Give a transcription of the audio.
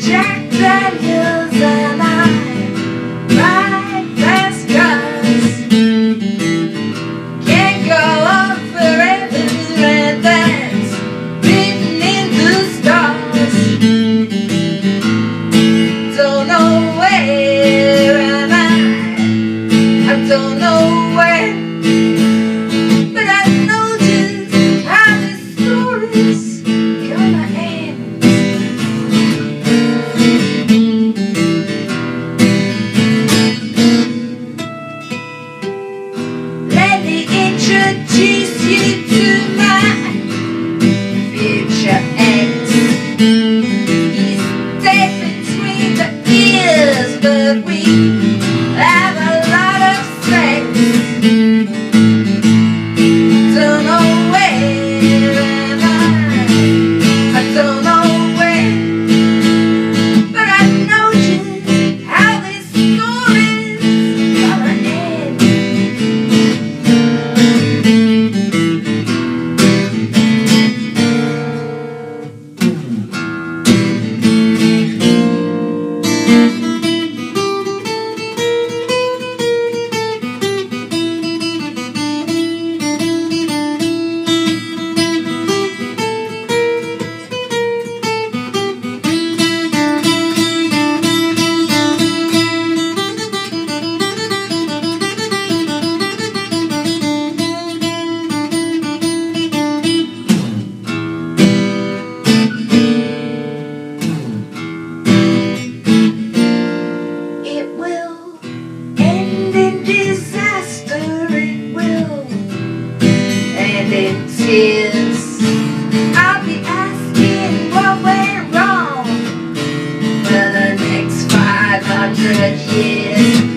Jack Daniels. うん。I'll be asking what went wrong For the next 500 years.